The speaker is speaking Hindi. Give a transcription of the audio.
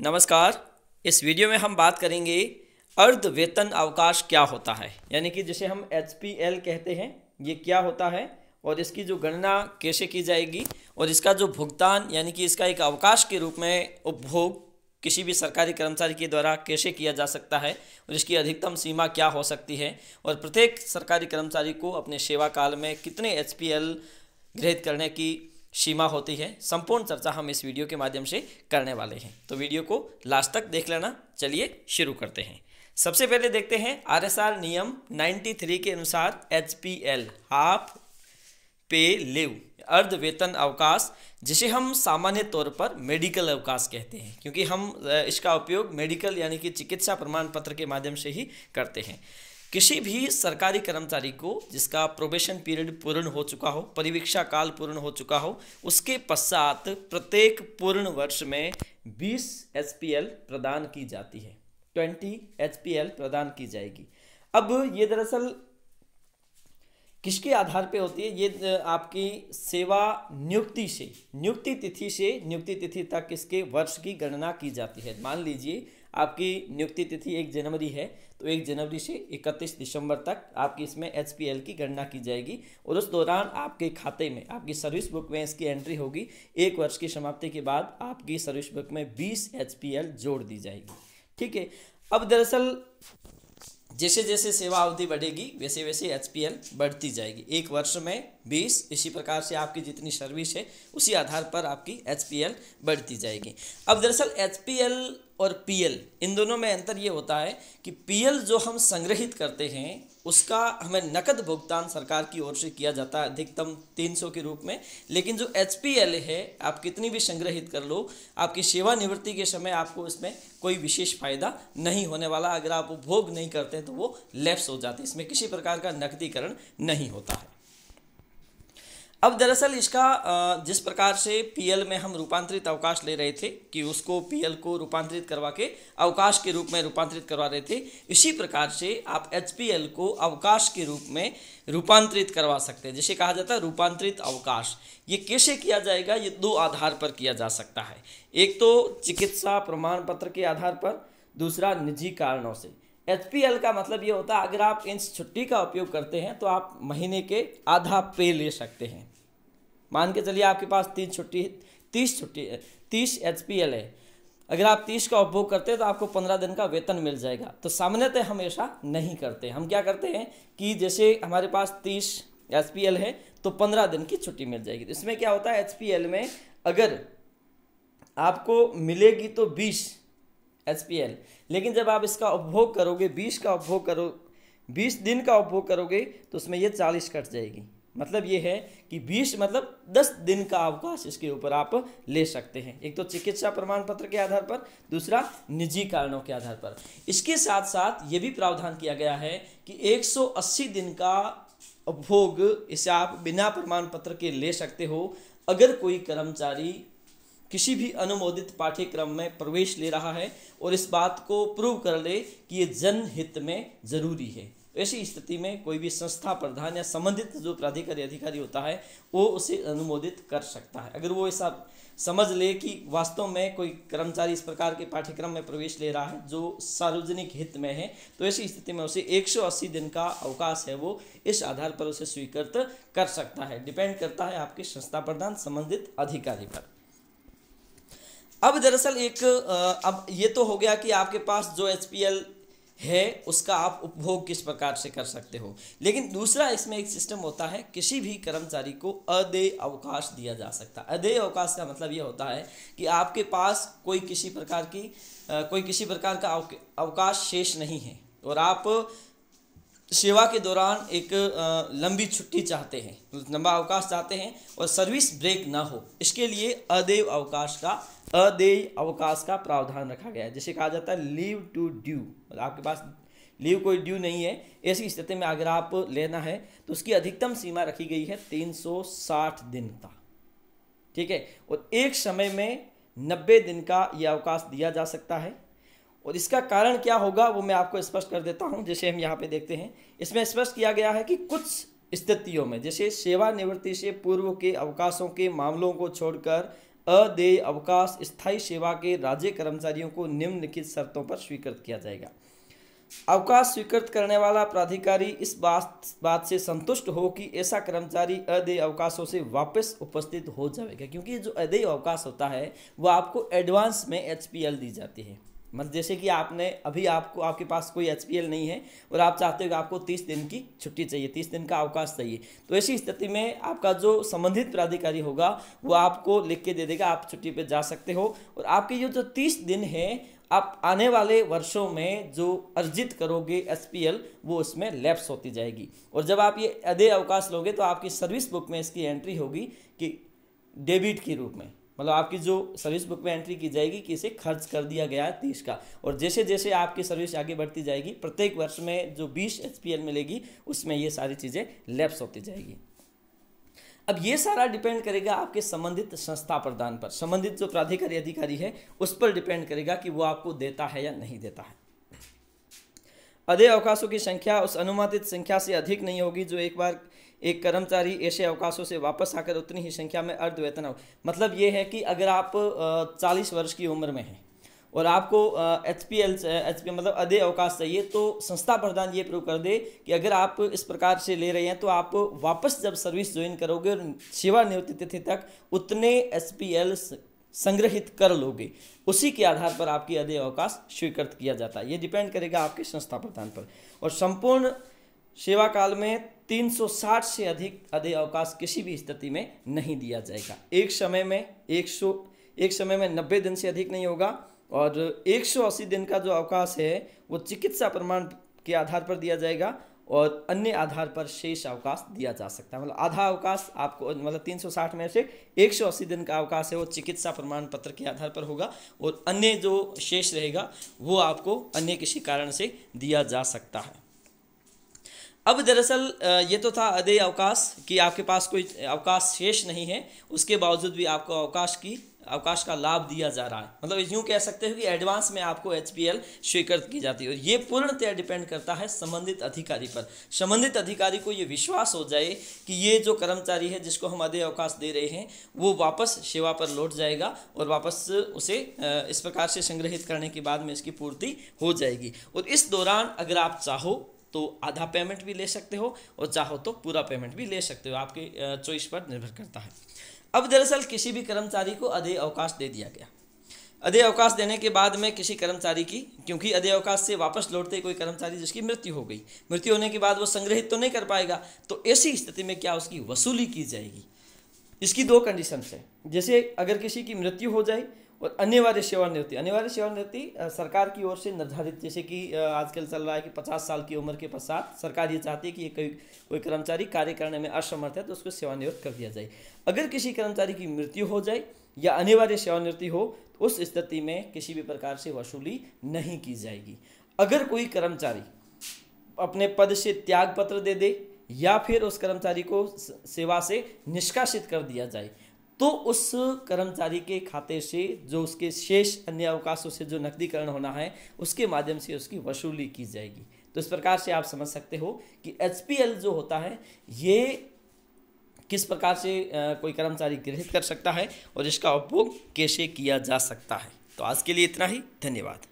नमस्कार। इस वीडियो में हम बात करेंगे अर्ध वेतन अवकाश क्या होता है? यानी कि जिसे हम एचपीएल कहते हैं, ये क्या होता है और इसकी जो गणना कैसे की जाएगी और इसका जो भुगतान, यानी कि इसका एक अवकाश के रूप में उपभोग किसी भी सरकारी कर्मचारी के द्वारा कैसे किया जा सकता है और इसकी अधिकतम सीमा क्या हो सकती है और प्रत्येक सरकारी कर्मचारी को अपने सेवा काल में कितने एचपीएल गृहित करने की सीमा होती है। संपूर्ण चर्चा हम इस वीडियो के माध्यम से करने वाले हैं। तो वीडियो को लास्ट तक देख लेना। चलिए शुरू करते हैं। सबसे पहले देखते हैं आरएसआर नियम 93 के अनुसार H P L half pay leave, अर्ध वेतन अवकाश, जिसे हम सामान्य तौर पर मेडिकल अवकाश कहते हैं, क्योंकि हम इसका उपयोग मेडिकल यानी कि चिकित्सा प्रमाण पत्र के माध्यम से ही करते हैं। किसी भी सरकारी कर्मचारी को जिसका प्रोबेशन पीरियड पूर्ण हो चुका हो परिवीक्षा काल पूर्ण हो चुका हो, उसके पश्चात प्रत्येक पूर्ण वर्ष में 20 एच प्रदान की जाती है। 20 एच प्रदान की जाएगी। अब ये दरअसल किसके आधार पे होती है? ये आपकी सेवा नियुक्ति से, नियुक्ति तिथि से, नियुक्ति तिथि तक इसके वर्ष की गणना की जाती है। मान लीजिए आपकी नियुक्ति तिथि एक जनवरी है तो एक जनवरी से इकतीस दिसंबर तक आपकी इसमें एचपीएल की गणना की जाएगी। और उस दौरान आपके खाते में आपकी सर्विस बुक में इसकी एंट्री होगी। एक वर्ष की समाप्ति के बाद आपकी सर्विस बुक में बीस एच जोड़ दी जाएगी। ठीक है, अब दरअसल जैसे जैसे सेवा अवधि बढ़ेगी वैसे वैसे एच बढ़ती जाएगी। एक वर्ष में बीस, इसी प्रकार से आपकी जितनी सर्विस है, उसी आधार पर आपकी एचपीएल बढ़ती जाएगी। अब दरअसल एचपीएल और पीएल, इन दोनों में अंतर ये होता है कि पीएल जो हम संग्रहित करते हैं उसका हमें नकद भुगतान सरकार की ओर से किया जाता है अधिकतम 300 के रूप में। लेकिन जो एच है, आप कितनी भी संग्रहित कर लो, आपकी सेवानिवृत्ति के समय आपको इसमें कोई विशेष फ़ायदा नहीं होने वाला। अगर आप उपभोग नहीं करते तो वो लेप्स हो जाते इसमें किसी प्रकार का नकदीकरण नहीं होता है। अब दरअसल इसका जिस प्रकार से पीएल में हम रूपांतरित अवकाश ले रहे थे, कि उसको पीएल को रूपांतरित करवा के, अवकाश के रूप में रूपांतरित करवा रहे थे, इसी प्रकार से आप एचपीएल को अवकाश के रूप में रूपांतरित करवा सकते हैं। जिसे कहा जाता है, रूपांतरित अवकाश। ये कैसे किया जाएगा? ये दो आधार पर किया जा सकता है। एक तो चिकित्सा प्रमाण पत्र के आधार पर, दूसरा निजी कारणों से। एचपीएल का मतलब ये होता है, अगर आप इस छुट्टी का उपयोग करते हैं तो आप महीने के आधा पे ले सकते हैं। मान के चलिए आपके पास तीन छुट्टी तीस छुट्टी तीस HPL है। अगर आप तीस का उपभोग करते हैं तो आपको पंद्रह दिन का वेतन मिल जाएगा। तो सामान्यतः हम ऐसा नहीं करते। हम क्या करते हैं कि जैसे हमारे पास तीस एच है तो पंद्रह दिन की छुट्टी मिल जाएगी। तो इसमें क्या होता है, एचपीएल में अगर आपको मिलेगी तो बीस एच पी एल लेकिन जब आप इसका उपभोग करोगे, बीस का उपभोग करो, बीस दिन का उपभोग करोगे तो उसमें ये चालीस कट जाएगी। मतलब ये है कि बीस मतलब दस दिन का अवकाश इसके ऊपर आप ले सकते हैं। एक तो चिकित्सा प्रमाण पत्र के आधार पर, दूसरा निजी कारणों के आधार पर। इसके साथ साथ ये भी प्रावधान किया गया है कि 180 दिन का उपभोग इसे आप बिना प्रमाण पत्र के ले सकते हो। अगर कोई कर्मचारी किसी भी अनुमोदित पाठ्यक्रम में प्रवेश ले रहा है और इस बात को प्रूव कर ले कि ये जनहित में ज़रूरी है। ऐसी स्थिति में कोई भी संस्था, प्रधान या संबंधित जो प्राधिकारी अधिकारी होता है, वो उसे अनुमोदित कर सकता है। अगर वो ऐसा समझ ले कि वास्तव में कोई कर्मचारी इस प्रकार के पाठ्यक्रम में प्रवेश ले रहा है, जो सार्वजनिक हित में है तो ऐसी स्थिति में उसे 180 दिन का अवकाश है, वो इस आधार पर उसे स्वीकृत कर सकता है। डिपेंड करता है आपके संस्था प्रधान, संबंधित अधिकारी पर। अब दरअसल एक अब ये तो हो गया कि आपके पास जो एच है, उसका आप उपभोग किस प्रकार से कर सकते हो। लेकिन दूसरा इसमें एक सिस्टम होता है, किसी भी कर्मचारी को अदेय अवकाश दिया जा सकता है। अदेय अवकाश का मतलब ये होता है कि आपके पास कोई किसी प्रकार की कोई किसी प्रकार का अवकाश शेष नहीं है। और आप सेवा के दौरान एक लंबी छुट्टी चाहते हैं, लंबा अवकाश चाहते हैं और सर्विस ब्रेक ना हो। इसके लिए अदेव अवकाश का, अदेय अवकाश का प्रावधान रखा गया है। जिसे कहा जाता है लीव टू ड्यू मतलब आपके पास लीव कोई ड्यू नहीं है। ऐसी स्थिति में अगर आप लेना है तो उसकी अधिकतम सीमा रखी गई है 360 दिन का। ठीक है? और एक समय में 90 दिन का यह अवकाश दिया जा सकता है। और इसका कारण क्या होगा वो मैं आपको स्पष्ट कर देता हूँ, जैसे हम यहाँ पे देखते हैं। इसमें स्पष्ट किया गया है कि कुछ स्थितियों में, जैसे सेवानिवृत्ति से पूर्व के अवकाशों के मामलों को छोड़कर अदेय अवकाश, स्थायी सेवा के राज्य कर्मचारियों को निम्नलिखित शर्तों पर स्वीकृत किया जाएगा। अवकाश स्वीकृत करने वाला प्राधिकारी इस बात बात से संतुष्ट हो कि ऐसा कर्मचारी अदेय अवकाशों से वापस उपस्थित हो जाएगा, क्योंकि जो अदेय अवकाश होता है वह आपको एडवांस में एचपीएल दी जाती है। मतलब जैसे कि आपने अभी आपको, आपके पास कोई एचपीएल नहीं है और आप चाहते हो कि आपको तीस दिन की छुट्टी चाहिए, तीस दिन का अवकाश चाहिए तो ऐसी स्थिति में आपका जो संबंधित प्राधिकारी होगा, वो आपको लिख के दे देगा, आप छुट्टी पे जा सकते हो और आपके ये जो तीस दिन है, आप आने वाले वर्षों में जो अर्जित करोगे एस वो उसमें लैप्स होती जाएगी। और जब आप ये अधे अवकाश लोगे तो आपकी सर्विस बुक में इसकी एंट्री होगी कि डेबिट के रूप में। मतलब आपकी जो सर्विस बुक में एंट्री की जाएगी कि इसे खर्च कर दिया गया है तीस का। और जैसे जैसे आपकी सर्विस आगे बढ़ती जाएगी, प्रत्येक वर्ष में जो बीस एच मिलेगी, उसमें ये सारी चीज़ें लैप्स होती जाएगी। अब ये सारा डिपेंड करेगा आपके संबंधित संस्था प्रदान पर। संबंधित जो प्राधिकारी अधिकारी है, उस पर डिपेंड करेगा कि वो आपको देता है या नहीं देता है। अधे अवकाशों की संख्या उस अनुमानित संख्या से अधिक नहीं होगी जो एक बार एक कर्मचारी ऐसे अवकाशों से वापस आकर उतनी ही संख्या में अर्ध वेतन मतलब ये है कि अगर आप चालीस वर्ष की उम्र में हैं और आपको H P L H P मतलब अदय अवकाश चाहिए तो संस्था प्रधान ये प्रूव कर दे कि अगर आप इस प्रकार से ले रहे हैं तो आप वापस जब सर्विस ज्वाइन करोगे और सेवानिवृत्ति तिथि तक उतने एच पी एल संग्रहित कर लोगे, उसी के आधार पर आपकी अदय अवकाश स्वीकृत किया जाता है। ये डिपेंड करेगा आपके संस्था प्रधान पर। और संपूर्ण सेवा काल में 360 से अधिक अदय अवकाश किसी भी स्थिति में नहीं दिया जाएगा। एक समय में 100 एक समय में 90 दिन से अधिक नहीं होगा और 180 दिन का जो अवकाश है, वो चिकित्सा प्रमाण के आधार पर दिया जाएगा और अन्य आधार पर शेष अवकाश दिया जा सकता है। मतलब आधा अवकाश आपको मतलब 360 में से 180 दिन का अवकाश है, वो चिकित्सा प्रमाण पत्र के आधार पर होगा और अन्य जो शेष रहेगा, वो आपको अन्य किसी कारण से दिया जा सकता है। अब दरअसल ये तो था अदय अवकाश कि आपके पास कोई अवकाश शेष नहीं है, उसके बावजूद भी आपको अवकाश की, अवकाश का लाभ दिया जा रहा है। मतलब यूँ कह सकते हो कि एडवांस में आपको एच स्वीकृत की जाती है और ये पूर्णतया डिपेंड करता है संबंधित अधिकारी पर। संबंधित अधिकारी को ये विश्वास हो जाए कि ये जो कर्मचारी है जिसको हम अदय अवकाश दे रहे हैं, वो वापस सेवा पर लौट जाएगा और वापस उसे इस प्रकार से संग्रहित करने के बाद में इसकी पूर्ति हो जाएगी। और इस दौरान अगर आप चाहो तो आधा पेमेंट भी ले सकते हो और चाहो तो पूरा पेमेंट भी ले सकते हो, आपके चॉइस पर निर्भर करता है। अब दरअसल किसी भी कर्मचारी को अधेय अवकाश दे दिया गया। अधेय अवकाश देने के बाद में किसी कर्मचारी की, क्योंकि अधेय अवकाश से वापस लौटते कोई कर्मचारी जिसकी मृत्यु हो गई, मृत्यु होने के बाद वो संग्रहित तो नहीं कर पाएगा तो ऐसी स्थिति में क्या उसकी वसूली की जाएगी? इसकी दो कंडीशन है। जैसे अगर किसी की मृत्यु हो जाए और अनिवार्य सेवानिवृत्ति अनिवार्य सेवानिवृत्ति सरकार की ओर से निर्धारित, जैसे कि आजकल चल रहा है कि पचास साल की उम्र के पश्चात सरकार ये चाहती है कि ये कोई कोई कर्मचारी कार्य करने में असमर्थ है तो उसको सेवानिवृत्त कर दिया जाए। अगर किसी कर्मचारी की मृत्यु हो जाए या अनिवार्य सेवानिवृत्ति हो तो उस स्थिति में किसी भी प्रकार से वसूली नहीं की जाएगी। अगर कोई कर्मचारी अपने पद से त्याग पत्र दे दे या फिर उस कर्मचारी को सेवा से निष्कासित कर दिया जाए तो उस कर्मचारी के खाते से, जो उसके शेष अन्य अवकाशों से जो नकदीकरण होना है, उसके माध्यम से उसकी वसूली की जाएगी। तो इस प्रकार से आप समझ सकते हो कि एचपीएल जो होता है, ये किस प्रकार से कोई कर्मचारी गृहित कर सकता है और इसका उपभोग कैसे किया जा सकता है। तो आज के लिए इतना ही, धन्यवाद।